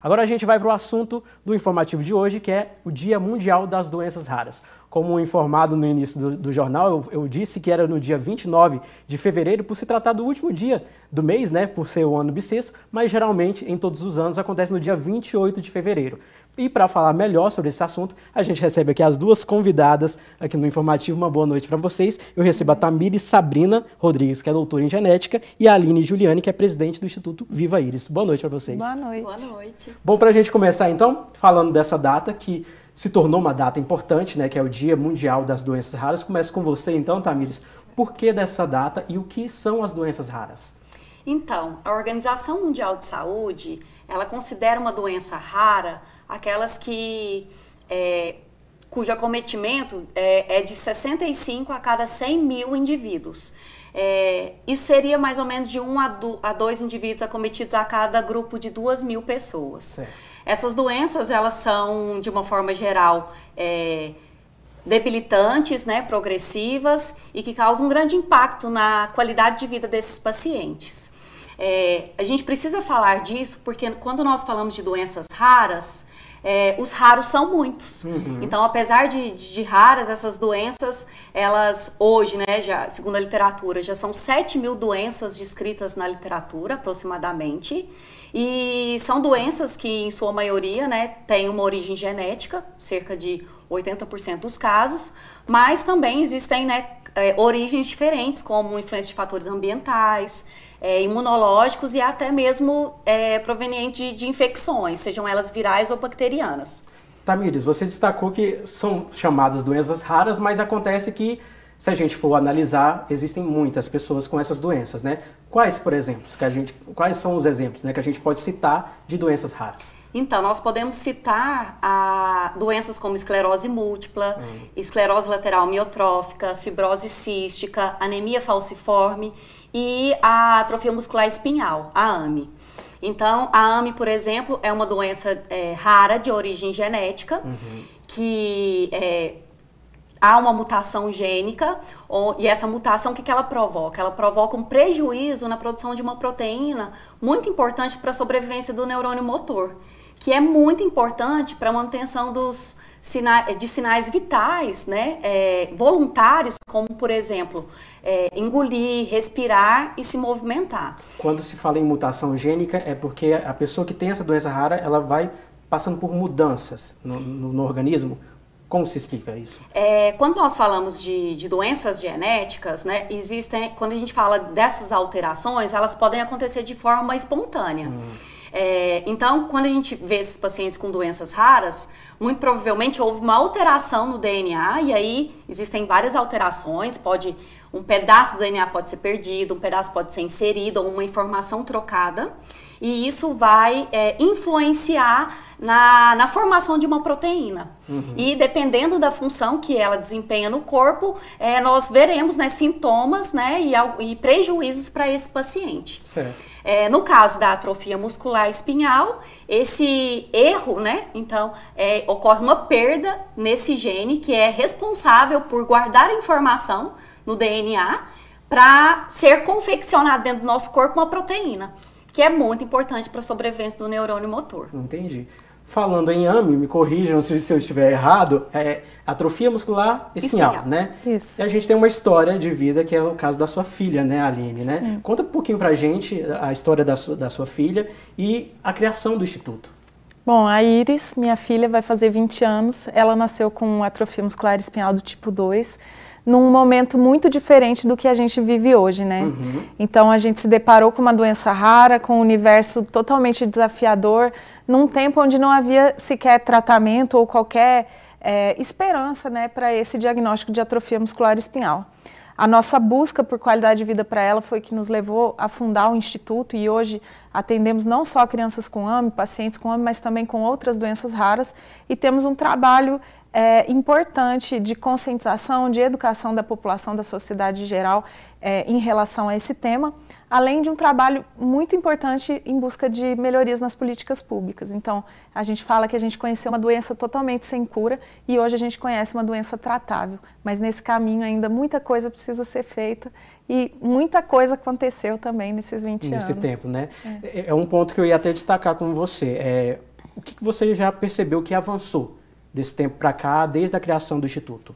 Agora a gente vai para o assunto do informativo de hoje, que é o Dia Mundial das Doenças Raras. Como informado no início do, do jornal, eu, eu, disse que era no dia 29 de fevereiro, por se tratar do último dia do mês, né, por ser o ano bissexto, mas geralmente em todos os anos acontece no dia 28 de fevereiro. E para falar melhor sobre esse assunto, a gente recebe aqui as duas convidadas aqui no informativo. Uma boa noite para vocês. Eu recebo a Tamires Sabrina Rodrigues, que é doutora em genética, e a Aline Juliane, que é presidente do Instituto Viva Iris. Boa noite para vocês. Boa noite. Boa noite. Bom, para a gente começar então, falando dessa data que se tornou uma data importante, né, que é o Dia Mundial das Doenças Raras. Começo com você então, Tamires. Por que dessa data e o que são as doenças raras? Então, a Organização Mundial de Saúde, ela considera uma doença rara aquelas que é, cujo acometimento é, é, de 65 a cada 100 mil indivíduos. É, isso seria mais ou menos de 1 a, a 2 indivíduos acometidos a cada grupo de 2 mil pessoas. Certo. Essas doenças, elas são, de uma forma geral, é, debilitantes, né, progressivas e que causam um grande impacto na qualidade de vida desses pacientes. É, a gente precisa falar disso porque quando nós falamos de doenças raras, é, os raros são muitos. Uhum. Então, apesar de, de, raras, essas doenças, elas hoje, né, já, segundo a literatura, já são 7 mil doenças descritas na literatura, aproximadamente. E são doenças que, em sua maioria, né, têm uma origem genética, cerca de 80% dos casos, mas também existem né, é, origens diferentes, como influência de fatores ambientais, é, imunológicos e até mesmo é, provenientes de, de infecções, sejam elas virais ou bacterianas. Tamires, você destacou que são chamadas doenças raras, mas acontece que, se a gente for analisar, existem muitas pessoas com essas doenças, né? Quais, por exemplo, que a gente, quais são os exemplos né, que a gente pode citar de doenças raras? Então, nós podemos citar a, doenças como esclerose múltipla, hum. esclerose lateral miotrófica, fibrose cística, anemia falciforme e a atrofia muscular espinhal, a AME. Então, a AME, por exemplo, é uma doença é, rara de origem genética, uhum. que é, há uma mutação gênica, ou, e essa mutação, o que, que ela provoca? Ela provoca um prejuízo na produção de uma proteína muito importante para a sobrevivência do neurônio motor, que é muito importante para a manutenção dos de sinais vitais, né, é, voluntários, como por exemplo, é, engolir, respirar e se movimentar. Quando se fala em mutação gênica, é porque a pessoa que tem essa doença rara, ela vai passando por mudanças no, no, no organismo. Como se explica isso? É, quando nós falamos de, de, doenças genéticas, né, existem, quando a gente fala dessas alterações, elas podem acontecer de forma espontânea. Hum. É, então, quando a gente vê esses pacientes com doenças raras, muito provavelmente houve uma alteração no DNA e aí existem várias alterações, pode um pedaço do DNA pode ser perdido, um pedaço pode ser inserido ou uma informação trocada e isso vai é, influenciar na, na formação de uma proteína. Uhum. E dependendo da função que ela desempenha no corpo, é, nós veremos né, sintomas né, e, e prejuízos para esse paciente. Certo. É, no caso da atrofia muscular espinhal, esse erro, né? Então, é, ocorre uma perda nesse gene que é responsável por guardar informação no DNA para ser confeccionado dentro do nosso corpo uma proteína, que é muito importante para a sobrevivência do neurônio motor. Entendi. Falando em AME, me corrijam se, se eu estiver errado, é atrofia muscular espinhal, espinhal. né? Isso. E a gente tem uma história de vida que é o caso da sua filha, né, Aline, né? Sim. né? Conta um pouquinho pra gente a história da sua, da sua filha e a criação do instituto. Bom, a Iris, minha filha, vai fazer 20 anos. Ela nasceu com atrofia muscular espinhal do tipo 2 num momento muito diferente do que a gente vive hoje, né? Uhum. Então a gente se deparou com uma doença rara, com um universo totalmente desafiador, num tempo onde não havia sequer tratamento ou qualquer é, esperança né, para esse diagnóstico de atrofia muscular espinhal. A nossa busca por qualidade de vida para ela foi que nos levou a fundar o Instituto e hoje atendemos não só crianças com AME, pacientes com AME, mas também com outras doenças raras e temos um trabalho é, importante de conscientização, de educação da população, da sociedade em geral é, em relação a esse tema além de um trabalho muito importante em busca de melhorias nas políticas públicas. Então, a gente fala que a gente conheceu uma doença totalmente sem cura e hoje a gente conhece uma doença tratável, mas nesse caminho ainda muita coisa precisa ser feita e muita coisa aconteceu também nesses 20 Nesse anos. tempo, né? É. é. é. um ponto que eu ia até destacar com você. É, o que você já percebeu que avançou desse tempo para cá, desde a criação do Instituto?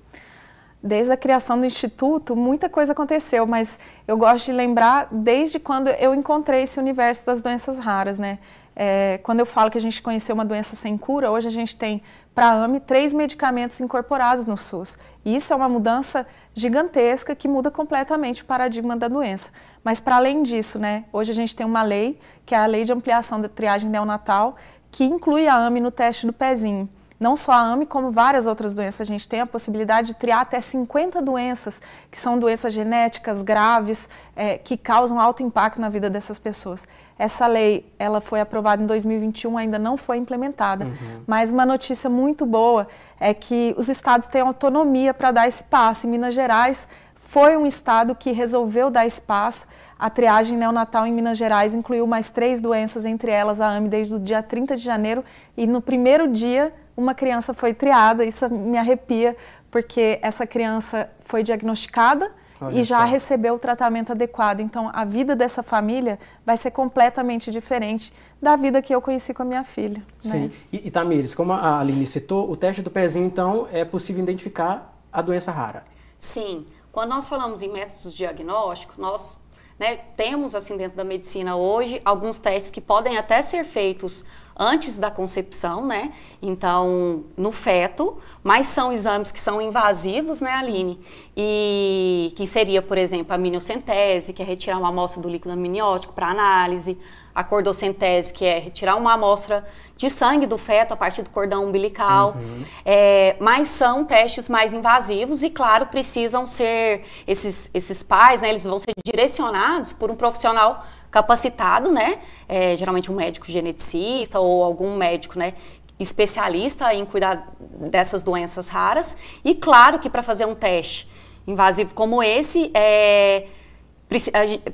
Desde a criação do Instituto, muita coisa aconteceu, mas eu gosto de lembrar desde quando eu encontrei esse universo das doenças raras, né? É, quando eu falo que a gente conheceu uma doença sem cura, hoje a gente tem para a AME três medicamentos incorporados no SUS. E isso é uma mudança gigantesca que muda completamente o paradigma da doença. Mas para além disso, né, hoje a gente tem uma lei, que é a Lei de Ampliação da Triagem Neonatal, que inclui a AME no teste do pezinho. Não só a AME, como várias outras doenças. A gente tem a possibilidade de triar até 50 doenças, que são doenças genéticas graves, é, que causam alto impacto na vida dessas pessoas. Essa lei, ela foi aprovada em 2021, ainda não foi implementada. Uhum. Mas uma notícia muito boa é que os estados têm autonomia para dar espaço. Em Minas Gerais, foi um estado que resolveu dar espaço. A triagem neonatal em Minas Gerais incluiu mais três doenças, entre elas a AME, desde o dia 30 de janeiro. E no primeiro dia, uma criança foi triada. Isso me arrepia, porque essa criança foi diagnosticada Olha e já só. recebeu o tratamento adequado. Então, a vida dessa família vai ser completamente diferente da vida que eu conheci com a minha filha. Né? Sim. Né? E, e Tamires, como a Aline citou, o teste do pezinho, então, é possível identificar a doença rara. Sim. Quando nós falamos em métodos diagnósticos, nós né, temos, assim, dentro da medicina hoje, alguns testes que podem até ser feitos antes da concepção, né? Então, no feto, mas são exames que são invasivos, né, Aline? E que seria, por exemplo, a miniocentese, que é retirar uma amostra do líquido amniótico para análise, a cordocentese, que é retirar uma amostra de sangue do feto a partir do cordão umbilical. Uhum. É, mas são testes mais invasivos e, claro, precisam ser esses, esses pais, né? Eles vão ser direcionados por um profissional capacitado, né? É, geralmente um médico geneticista ou algum médico, né? Especialista em cuidar dessas doenças raras. E claro que para fazer um teste invasivo como esse, é,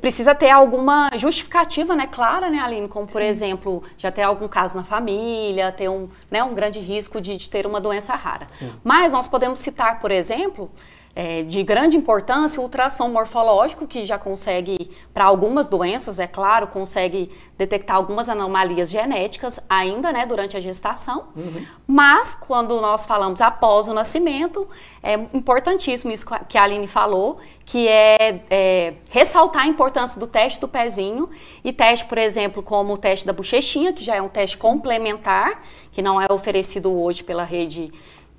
precisa ter alguma justificativa, né, clara, né, Aline? Como, por Sim. exemplo, já ter algum caso na família, ter um, né, um grande risco de, de ter uma doença rara. Sim. Mas nós podemos citar, por exemplo, é, de grande importância, o ultrassom morfológico, que já consegue, para algumas doenças, é claro, consegue detectar algumas anomalias genéticas ainda né, durante a gestação. Uhum. Mas, quando nós falamos após o nascimento, é importantíssimo isso que a Aline falou, que é, é ressaltar a importância do teste do pezinho e teste, por exemplo, como o teste da bochechinha, que já é um teste complementar, que não é oferecido hoje pela rede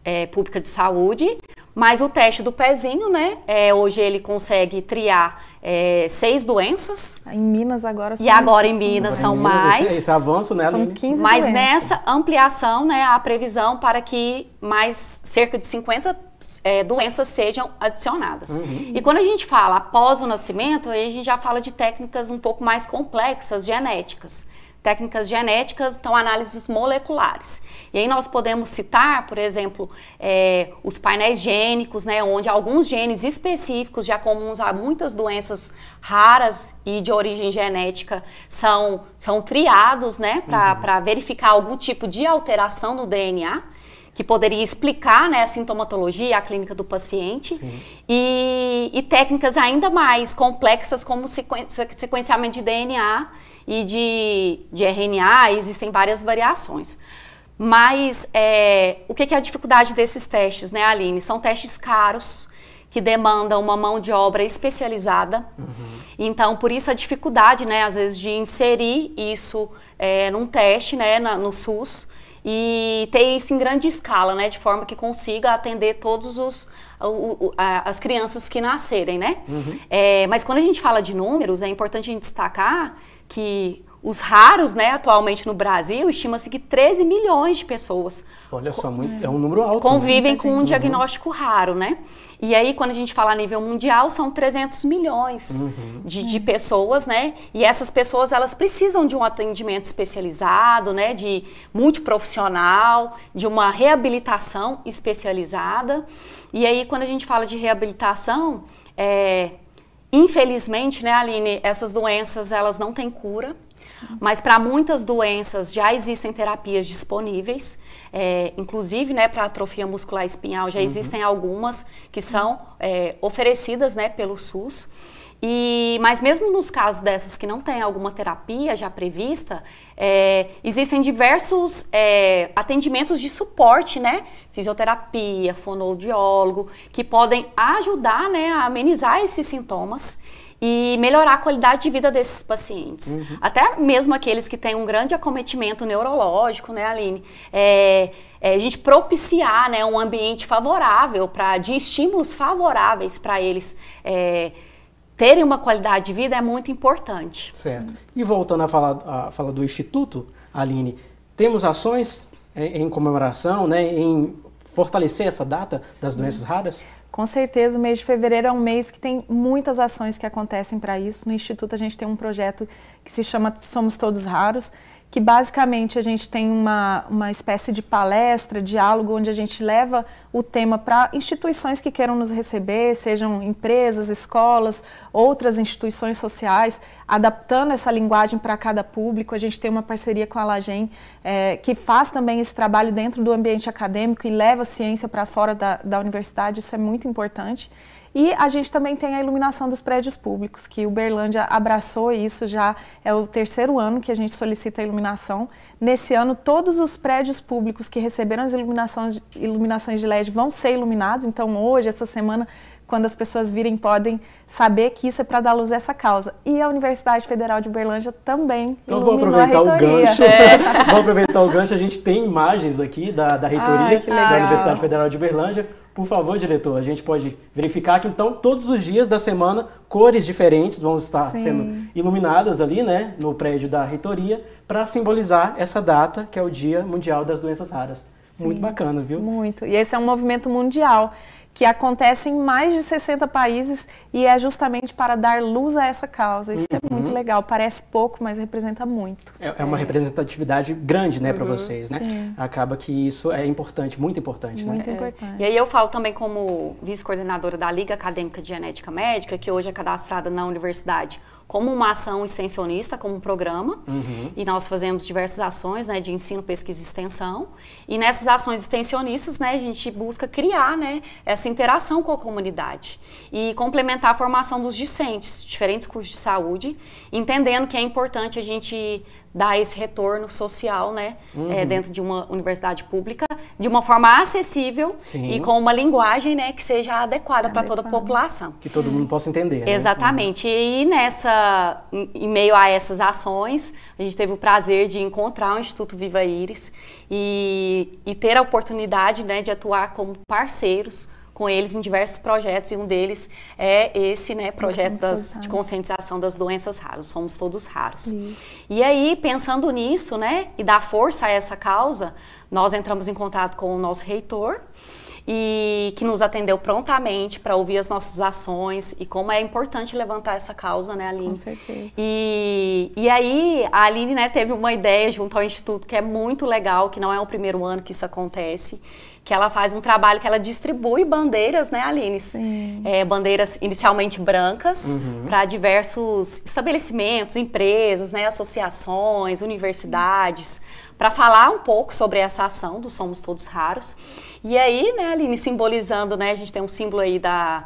é, pública de saúde, mas o teste do pezinho, né? É, hoje ele consegue triar é, seis doenças. Em Minas agora são E agora em Minas são em Minas, mais. Esse, esse, avanço, né? São 15 Mas doenças. nessa ampliação, né, a previsão para que mais cerca de 50 é, doenças sejam adicionadas. Uhum. E quando a gente fala após o nascimento, aí a gente já fala de técnicas um pouco mais complexas, genéticas técnicas genéticas, então análises moleculares. E aí nós podemos citar, por exemplo, é, os painéis gênicos, né, onde alguns genes específicos, já comuns a muitas doenças raras e de origem genética, são, são triados né, para uhum. verificar algum tipo de alteração no DNA que poderia explicar né, a sintomatologia, a clínica do paciente, e, e, técnicas ainda mais complexas como sequenciamento de DNA e de, de RNA, existem várias variações. Mas é, o que, que é a dificuldade desses testes, né, Aline? São testes caros, que demandam uma mão de obra especializada. Uhum. Então, por isso a dificuldade, né, às vezes, de inserir isso é, num teste, né, na, no SUS e ter isso em grande escala, né, de forma que consiga atender todos os o, o, a, as crianças que nascerem, né? Uhum. É, mas quando a gente fala de números, é importante a gente destacar que os raros, né, atualmente no Brasil, estima-se que 13 milhões de pessoas. Olha só, muito, é um número alto. Convivem né? com um diagnóstico uhum. raro, né? E aí, quando a gente fala a nível mundial, são 300 milhões uhum. de, de, pessoas, né? E essas pessoas, elas precisam de um atendimento especializado, né? De multiprofissional, de uma reabilitação especializada. E aí, quando a gente fala de reabilitação, é, Infelizmente, né, Aline, essas doenças elas não têm cura, Sim. mas para muitas doenças já existem terapias disponíveis, é, inclusive, né, para atrofia muscular espinhal já uhum. existem algumas que são é, oferecidas, né, pelo SUS. E, mas mesmo nos casos dessas que não tem alguma terapia já prevista, é, existem diversos é, atendimentos de suporte, né? Fisioterapia, fonoaudiólogo, que podem ajudar né, a amenizar esses sintomas e melhorar a qualidade de vida desses pacientes. Uhum. Até mesmo aqueles que têm um grande acometimento neurológico, né, Aline? É, é, a gente propiciar né, um ambiente favorável, pra, de estímulos favoráveis para eles é, terem uma qualidade de vida é muito importante. Certo. E voltando a falar, a falar do Instituto, Aline, temos ações em, em comemoração, né, em fortalecer essa data das Sim. doenças raras? Com certeza, o mês de fevereiro é um mês que tem muitas ações que acontecem para isso. No Instituto a gente tem um projeto que se chama Somos Todos Raros, que basicamente a gente tem uma, uma espécie de palestra, diálogo, onde a gente leva o tema para instituições que queiram nos receber, sejam empresas, escolas, outras instituições sociais, adaptando essa linguagem para cada público. A gente tem uma parceria com a Lagem, é, que faz também esse trabalho dentro do ambiente acadêmico e leva a ciência para fora da, da universidade, isso é muito importante. E a gente também tem a iluminação dos prédios públicos, que o Berlândia abraçou isso, já é o terceiro ano que a gente solicita a iluminação. Nesse ano, todos os prédios públicos que receberam as iluminações, iluminações de LED vão ser iluminados, então hoje, essa semana, quando as pessoas virem, podem saber que isso é para dar luz a essa causa. E a Universidade Federal de Uberlândia também então, vou aproveitar o gancho. É. vou aproveitar o gancho. A gente tem imagens aqui da, da reitoria Ai, da Universidade Federal de Uberlândia. Por favor, diretor, a gente pode verificar que então todos os dias da semana cores diferentes vão estar Sim. sendo iluminadas ali, né, no prédio da reitoria, para simbolizar essa data que é o Dia Mundial das Doenças Raras. Sim. Muito bacana, viu? Muito. E esse é um movimento mundial que acontece em mais de 60 países e é justamente para dar luz a essa causa. Isso é uhum. é muito legal. Parece pouco, mas representa muito. É, é uma é. representatividade grande, né, uhum. para vocês, né? Sim. Acaba que isso é importante, muito importante, muito né? importante. E aí eu falo também como vice-coordenadora da Liga Acadêmica de Genética Médica, que hoje é cadastrada na universidade como uma ação extensionista, como um programa, uhum. e nós fazemos diversas ações né, de ensino, pesquisa e extensão. E nessas ações extensionistas, né, a gente busca criar né, essa interação com a comunidade e complementar a formação dos discentes, diferentes cursos de saúde, entendendo que é importante a gente dar esse retorno social, né, uhum. é, dentro de uma universidade pública, de uma forma acessível Sim. e com uma linguagem, né, que seja adequada para toda a população. Que todo mundo possa entender. Né? Exatamente. Uhum. E nessa, em meio a essas ações, a gente teve o prazer de encontrar o Instituto Viva Íris e, e ter a oportunidade, né, de atuar como parceiros com eles em diversos projetos e um deles é esse né, projeto das, de conscientização das doenças raras, somos todos raros. Isso. E aí, pensando nisso, né, e dar força a essa causa, nós entramos em contato com o nosso reitor, e que nos atendeu prontamente para ouvir as nossas ações e como é importante levantar essa causa, né, Aline? Com certeza. E, e aí a Aline, né, teve uma ideia junto ao Instituto que é muito legal, que não é o primeiro ano que isso acontece, que ela faz um trabalho que ela distribui bandeiras, né, Aline? Sim. É, bandeiras inicialmente brancas uhum. para diversos estabelecimentos, empresas, né, associações, universidades, para falar um pouco sobre essa ação do Somos Todos Raros. E aí, né, Aline, simbolizando, né, a gente tem um símbolo aí da,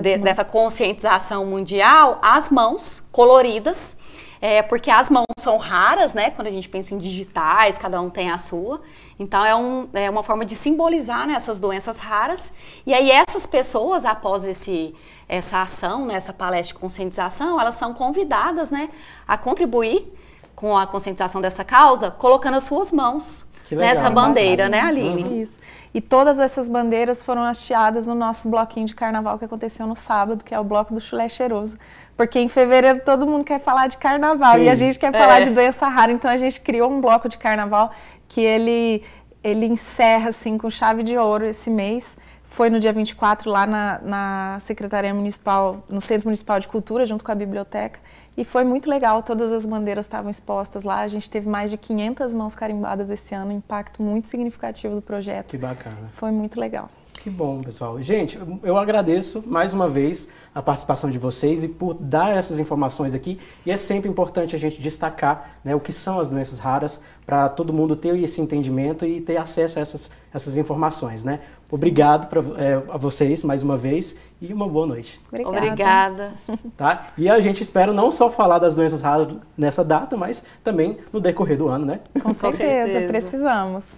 de, dessa conscientização mundial, as mãos coloridas é, porque as mãos são raras, né? Quando a gente pensa em digitais, cada um tem a sua. Então é, um, é uma forma de simbolizar né, essas doenças raras. E aí essas pessoas, após esse, essa ação, né, essa palestra de conscientização, elas são convidadas né, a contribuir com a conscientização dessa causa, colocando as suas mãos legal, nessa bandeira, né, Aline? Uhum. Isso. E todas essas bandeiras foram hasteadas no nosso bloquinho de carnaval que aconteceu no sábado, que é o bloco do chulé cheiroso. Porque em fevereiro todo mundo quer falar de carnaval Sim. e a gente quer é. falar de doença rara. Então a gente criou um bloco de carnaval que ele, ele encerra assim com chave de ouro esse mês. Foi no dia 24 lá na, na Secretaria Municipal, no Centro Municipal de Cultura, junto com a biblioteca. E foi muito legal, todas as bandeiras estavam expostas lá. A gente teve mais de 500 mãos carimbadas esse ano, impacto muito significativo do projeto. Que bacana. Foi muito legal. Que bom, pessoal. Gente, eu agradeço mais uma vez a participação de vocês e por dar essas informações aqui. E é sempre importante a gente destacar né, o que são as doenças raras para todo mundo ter esse entendimento e ter acesso a essas, essas informações. Né? Obrigado pra, é, a vocês mais uma vez e uma boa noite. Obrigada. Obrigada. Tá? E a gente espera não só falar das doenças raras nessa data, mas também no decorrer do ano, né? Com certeza, Com certeza. precisamos.